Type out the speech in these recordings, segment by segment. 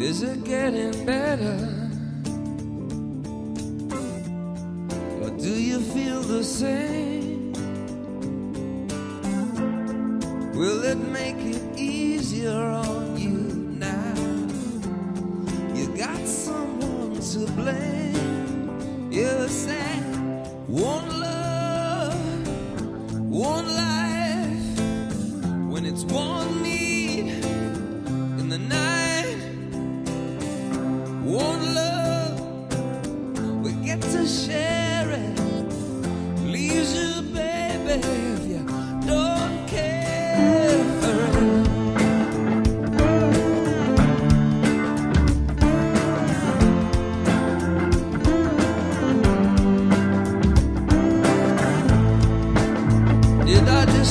Is it getting better? Or do you feel the same? Will it make it easier on you now? You got someone to blame the same.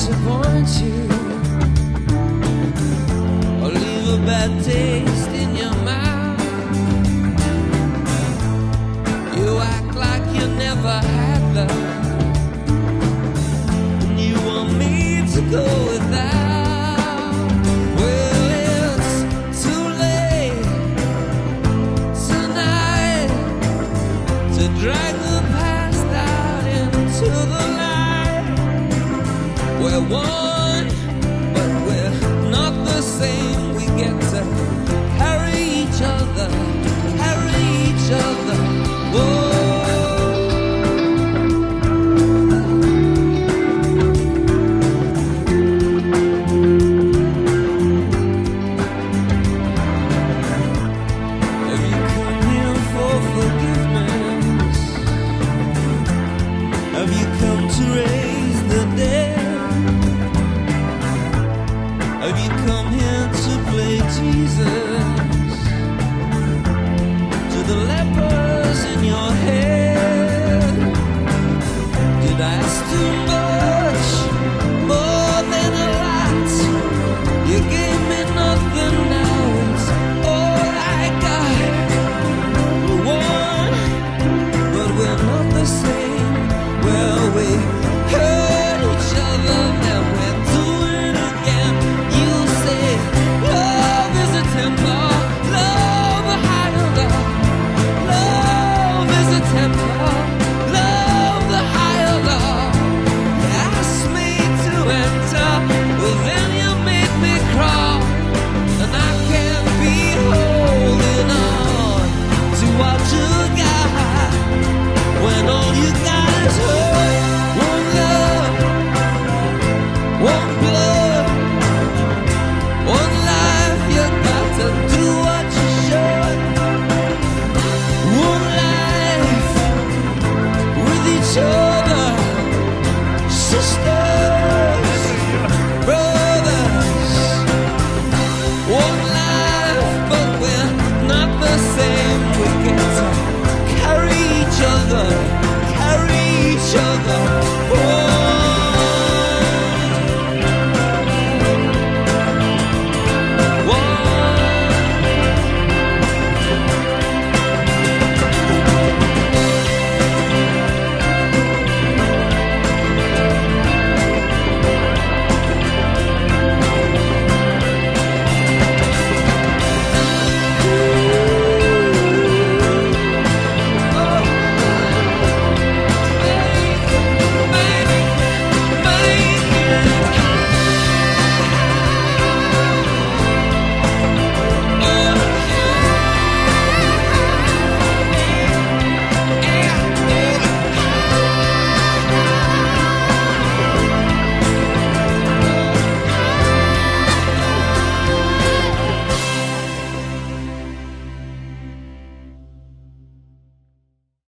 disappoint you. Or leave a bad taste in your we're one, but we're not the same. your head.